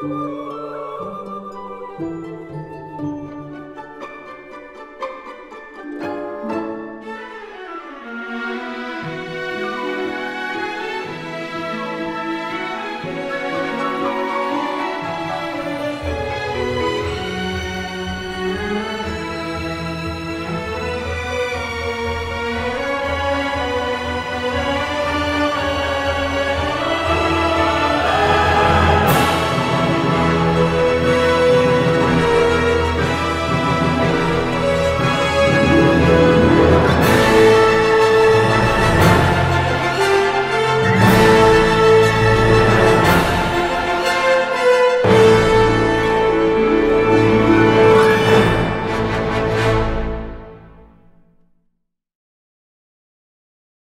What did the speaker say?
Música